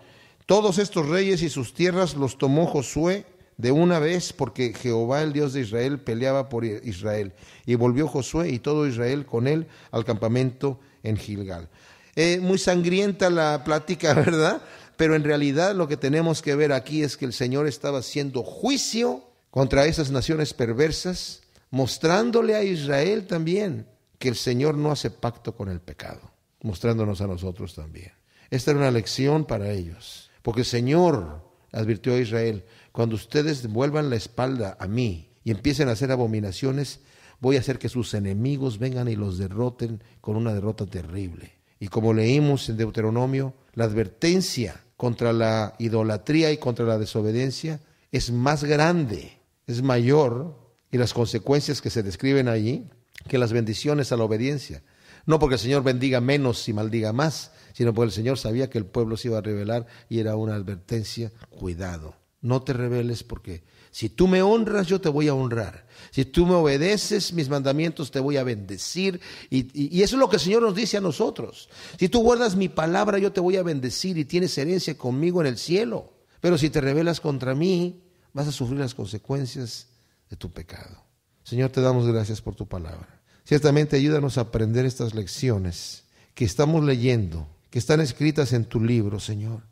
Todos estos reyes y sus tierras los tomó Josué de una vez, porque Jehová, el Dios de Israel, peleaba por Israel. Y volvió Josué y todo Israel con él al campamento en Gilgal. Eh, muy sangrienta la plática, ¿verdad? Pero en realidad lo que tenemos que ver aquí es que el Señor estaba haciendo juicio contra esas naciones perversas, mostrándole a Israel también que el Señor no hace pacto con el pecado, mostrándonos a nosotros también. Esta era una lección para ellos, porque el Señor advirtió a Israel, cuando ustedes vuelvan la espalda a mí y empiecen a hacer abominaciones, voy a hacer que sus enemigos vengan y los derroten con una derrota terrible. Y como leímos en Deuteronomio, la advertencia contra la idolatría y contra la desobediencia es más grande es mayor y las consecuencias que se describen allí que las bendiciones a la obediencia. No porque el Señor bendiga menos y maldiga más, sino porque el Señor sabía que el pueblo se iba a rebelar y era una advertencia, cuidado, no te rebeles porque si tú me honras, yo te voy a honrar. Si tú me obedeces, mis mandamientos te voy a bendecir. Y, y, eso es lo que el Señor nos dice a nosotros. Si tú guardas mi palabra, yo te voy a bendecir y tienes herencia conmigo en el cielo. Pero si te rebelas contra mí, vas a sufrir las consecuencias de tu pecado. Señor, te damos gracias por tu palabra. Ciertamente ayúdanos a aprender estas lecciones que estamos leyendo, que están escritas en tu libro, Señor,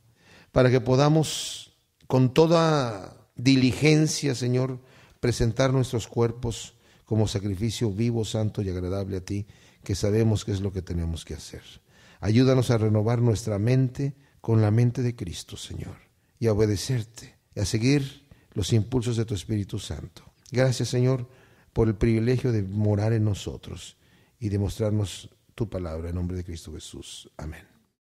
para que podamos con toda diligencia, Señor, presentar nuestros cuerpos como sacrificio vivo, santo y agradable a ti, que sabemos que es lo que tenemos que hacer. Ayúdanos a renovar nuestra mente con la mente de Cristo, Señor, y a obedecerte, y a seguir los impulsos de tu Espíritu Santo. Gracias, Señor, por el privilegio de morar en nosotros y de mostrarnos tu palabra en nombre de Cristo Jesús. Amén.